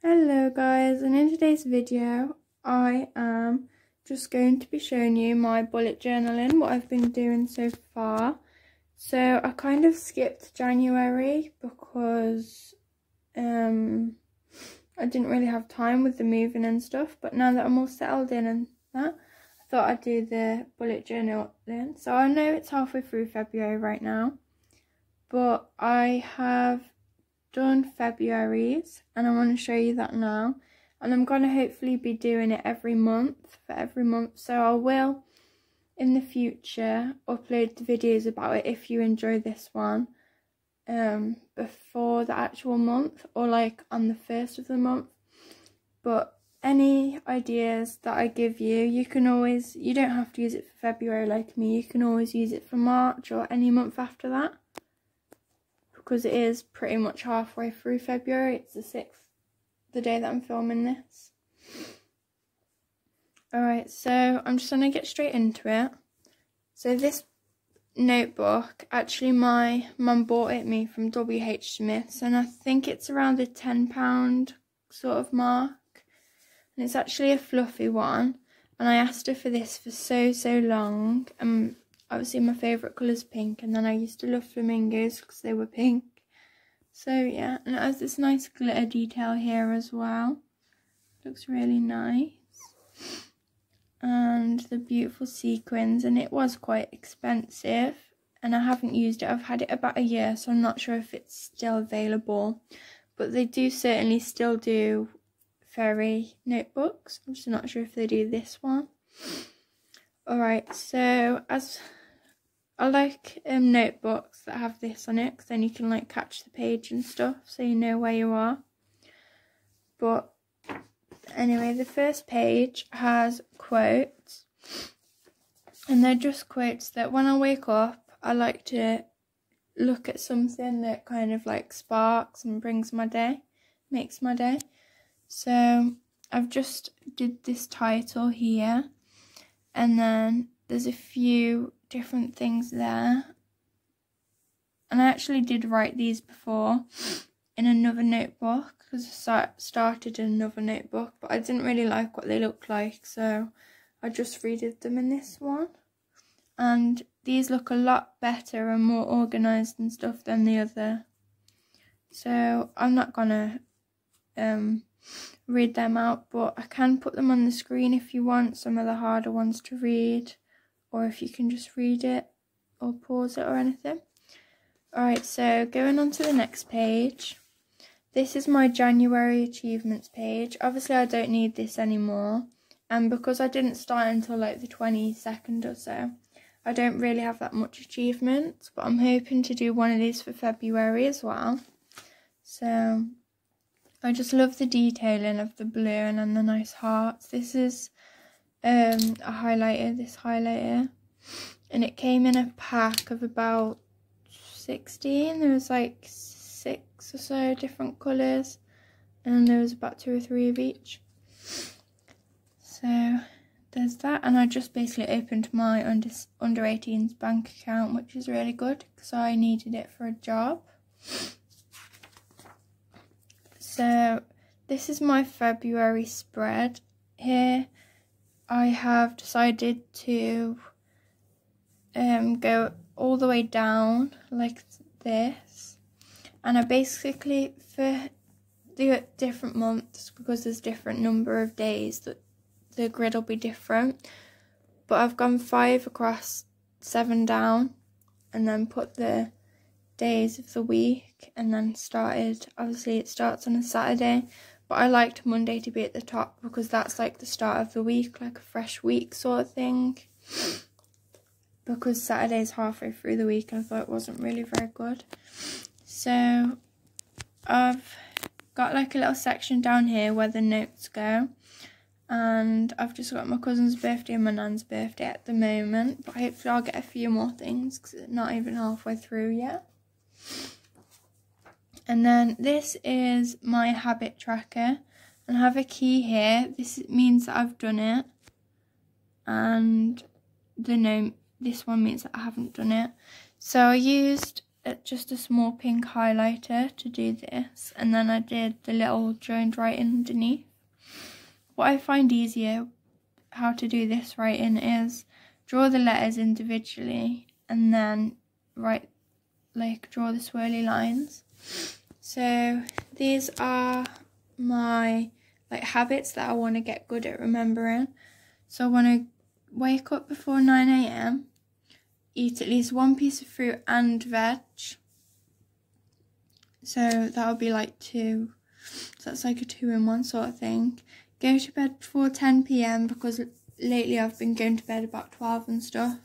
Hello guys. And in today's video I am just going to be showing you my bullet journaling what I've been doing so far. So I kind of skipped January because um I didn't really have time with the moving and stuff. But now that I'm all settled in and that I thought I'd do the bullet journal then so I know it's halfway through February right now but I have done February's and I want to show you that now. And I'm going to hopefully be doing it every month for every month. So I will in the future upload the videos about it if you enjoy this one. Um before the actual month or like on the first of the month. But any ideas that I give you you can always you don't have to use it for February like me. You can always use it for March or any month after that because it is pretty much halfway through February. It's the 6th, the day that I'm filming this. Alright, so I'm just going to get straight into it. So this notebook, actually my mum bought it me from WH Smith's and I think it's around the £10 sort of mark. And it's actually a fluffy one. And I asked her for this for so, so long. And obviously my favourite colour is pink and then I used to love flamingos because they were pink. So yeah, and it has this nice glitter detail here as well. Looks really nice. And the beautiful sequins and it was quite expensive and I haven't used it. I've had it about a year so I'm not sure if it's still available. But they do certainly still do fairy notebooks. I'm just not sure if they do this one. Alright, so as I like um, notebooks that have this on it because then you can like catch the page and stuff so you know where you are. But anyway, the first page has quotes and they're just quotes that when I wake up I like to look at something that kind of like sparks and brings my day, makes my day. So I've just did this title here and then there's a few different things there. And I actually did write these before in another notebook because I started in another notebook, but I didn't really like what they looked like, so I just redid them in this one. And these look a lot better and more organised and stuff than the other. So I'm not gonna um, read them out, but I can put them on the screen if you want some of the harder ones to read or if you can just read it or pause it or anything. Alright, so going on to the next page. This is my January achievements page. Obviously, I don't need this anymore. And because I didn't start until like the 22nd or so, I don't really have that much achievements. But I'm hoping to do one of these for February as well. So, I just love the detailing of the blue and then the nice hearts. This is um, a highlighter, this highlighter. And it came in a pack of about 16. There was like six or so different colours. And there was about two or three of each. So there's that. And I just basically opened my under, under 18s bank account, which is really good because I needed it for a job. So this is my February spread here I have decided to um, go all the way down like this. And I basically for the different months because there's different number of days that the grid will be different but I've gone five across seven down and then put the days of the week and then started obviously it starts on a Saturday but I liked Monday to be at the top because that's like the start of the week, like a fresh week sort of thing. Because Saturday's halfway through the week I thought it wasn't really very good. So I've got like a little section down here where the notes go. And I've just got my cousin's birthday and my nan's birthday at the moment. But hopefully I'll get a few more things because it's not even halfway through yet. And then this is my habit tracker. And I have a key here. This means that I've done it. And the no, this one means that I haven't done it. So I used uh, just a small pink highlighter to do this and then I did the little joined writing underneath. What I find easier how to do this writing is draw the letters individually and then write like draw the swirly lines. So these are my like habits that I want to get good at remembering. So I want to wake up before 9 a.m eat at least one piece of fruit and veg. So that would be like two. So that's like a two in one sort of thing. Go to bed before 10 p.m. because lately I've been going to bed about 12 and stuff.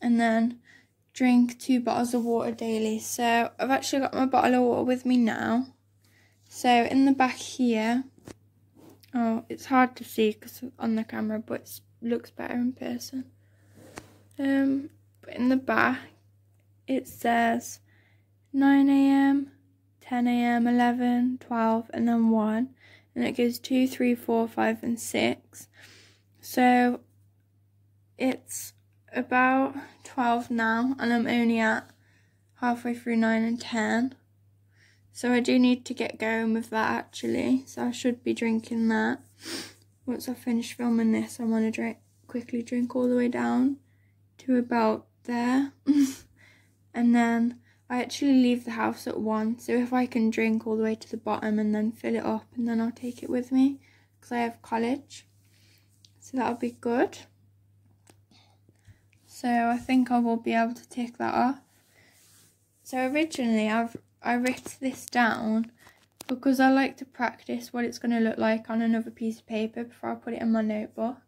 And then drink two bottles of water daily. So I've actually got my bottle of water with me now. So in the back here, oh, it's hard to see because on the camera, but it looks better in person. Um, but in the back, it says 9 a.m., 10 a.m., 11, 12, and then 1. And it goes 2, 3, 4, 5, and 6. So it's about 12 now, and I'm only at halfway through 9 and 10. So I do need to get going with that actually. So I should be drinking that. Once I finish filming this, I want to drink quickly drink all the way down to about there. and then I actually leave the house at one. So if I can drink all the way to the bottom and then fill it up and then I'll take it with me because I have college. So that'll be good. So I think I will be able to take that off. So originally I've I wrote this down because I like to practice what it's going to look like on another piece of paper before I put it in my notebook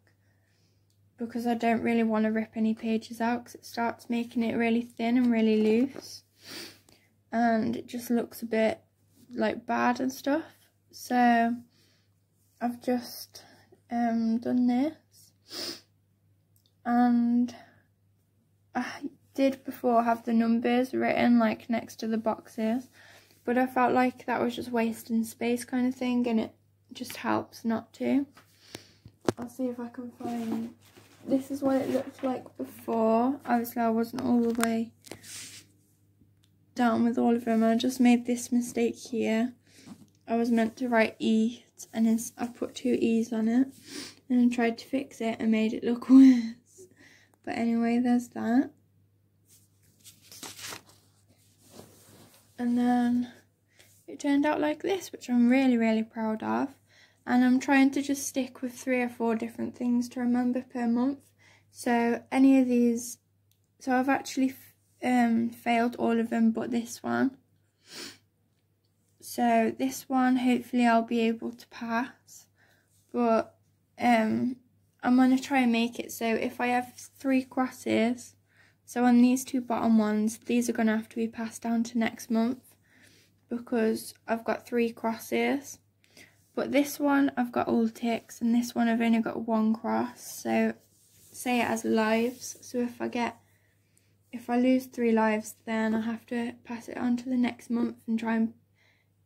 because I don't really want to rip any pages out because it starts making it really thin and really loose and it just looks a bit like bad and stuff so I've just um, done this and I did before have the numbers written like next to the boxes but I felt like that was just wasting space kind of thing and it just helps not to. I'll see if I can find this is what it looked like before. Obviously, I wasn't all the way down with all of them. I just made this mistake here. I was meant to write E, and I put two E's on it, and then tried to fix it and made it look worse. But anyway, there's that. And then it turned out like this, which I'm really, really proud of and I'm trying to just stick with three or four different things to remember per month. So any of these, so I've actually um, failed all of them but this one. So this one, hopefully I'll be able to pass, but um, I'm going to try and make it so if I have three crosses, so on these two bottom ones, these are going to have to be passed down to next month because I've got three crosses. But this one I've got all ticks and this one I've only got one cross. So say it as lives. So if I get, if I lose three lives then I have to pass it on to the next month and try and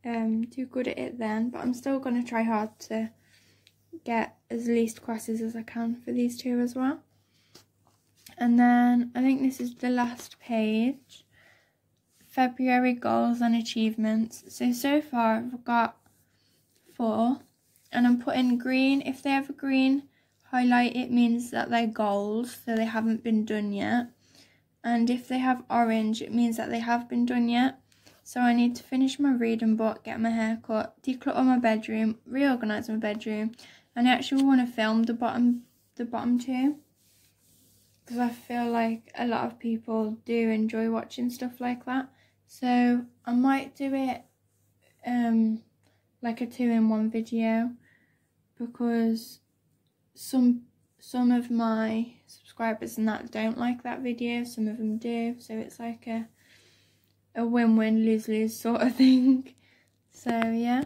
um, do good at it then. But I'm still going to try hard to get as least crosses as I can for these two as well. And then I think this is the last page. February goals and achievements. So, so far I've got four and I'm putting green. If they have a green highlight, it means that they're goals, so they haven't been done yet. And if they have orange, it means that they have been done yet. So I need to finish my reading book, get my hair cut, declutter my bedroom, reorganise my bedroom, and I actually want to film the bottom, the bottom two. Because I feel like a lot of people do enjoy watching stuff like that. So I might do it um, like a two-in-one video because some some of my subscribers and that don't like that video some of them do so it's like a a win-win lose-lose sort of thing so yeah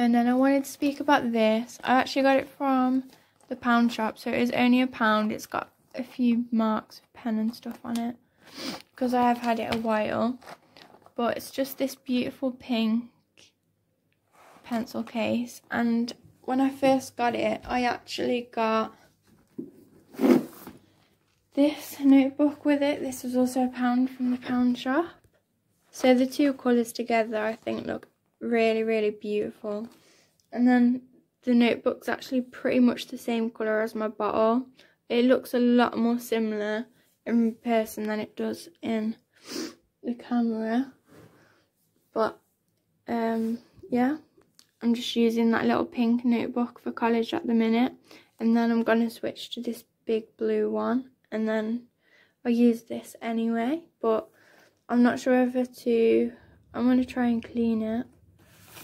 and then I wanted to speak about this I actually got it from the pound shop so it is only a pound it's got a few marks of pen and stuff on it because I have had it a while but it's just this beautiful pink pencil case and when I first got it I actually got this notebook with it. This was also a pound from the pound shop. So the two colours together I think look really, really beautiful. And then the notebook's actually pretty much the same colour as my bottle. It looks a lot more similar in person than it does in the camera. But, um, yeah, I'm just using that little pink notebook for college at the minute. And then I'm going to switch to this big blue one. And then I use this anyway. But I'm not sure whether to... I'm going to try and clean it.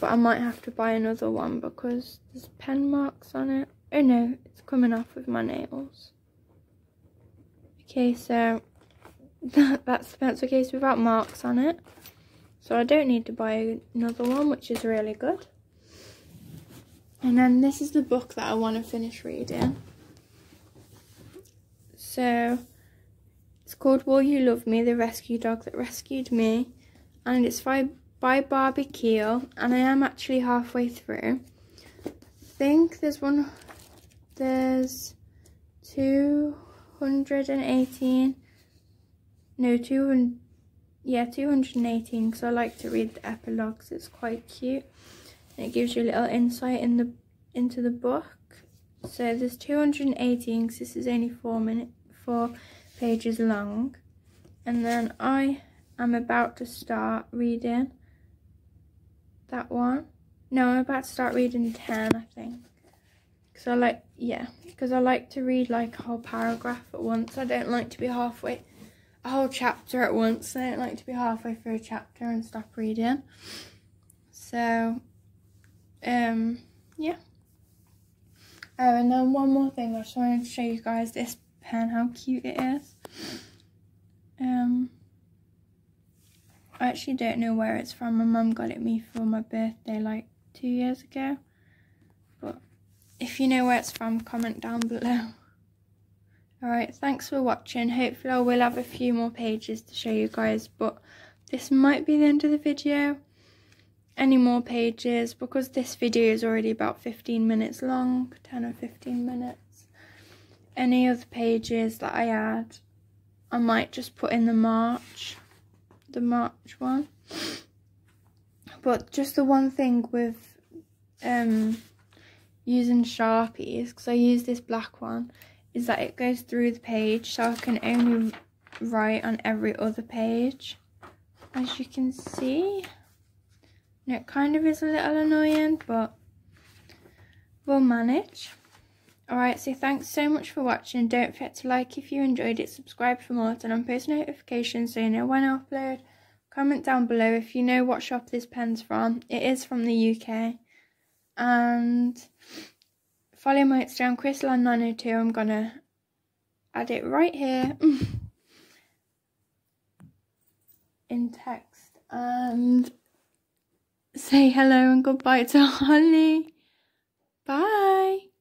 But I might have to buy another one because there's pen marks on it. Oh no, it's coming off with my nails. Okay, so that, that's the pencil case without marks on it. So I don't need to buy another one, which is really good. And then this is the book that I want to finish reading. So it's called Will You Love Me, the Rescue Dog That Rescued Me. And it's by, by Barbie Keel. And I am actually halfway through. I think there's one, there's two 118 no 200 yeah 218 because I like to read the epilogues it's quite cute and it gives you a little insight in the into the book so there's 218 because this is only four minute four pages long and then I am about to start reading that one no I'm about to start reading 10 I think because I like yeah because I like to read like a whole paragraph at once. I don't like to be halfway, a whole chapter at once. I don't like to be halfway through a chapter and stop reading. So, um, yeah. Oh, and then one more thing. I just wanted to show you guys this pen, how cute it is. Um, I actually don't know where it's from. My mum got it me for my birthday like two years ago. But if you know where it's from, comment down below. Alright, thanks for watching. Hopefully I will have a few more pages to show you guys, but this might be the end of the video. Any more pages, because this video is already about 15 minutes long, 10 or 15 minutes. Any other pages that I add, I might just put in the March, the March one. But just the one thing with um, using Sharpies, because I use this black one, is that it goes through the page, so I can only write on every other page, as you can see. And it kind of is a little annoying, but we'll manage. Alright, so thanks so much for watching. Don't forget to like if you enjoyed it, subscribe for more, turn on post notifications so you know when I upload. Comment down below if you know what shop this pen's from. It is from the UK and follow my Instagram, crystalanne902. I'm gonna add it right here in text and say hello and goodbye to Holly. Bye.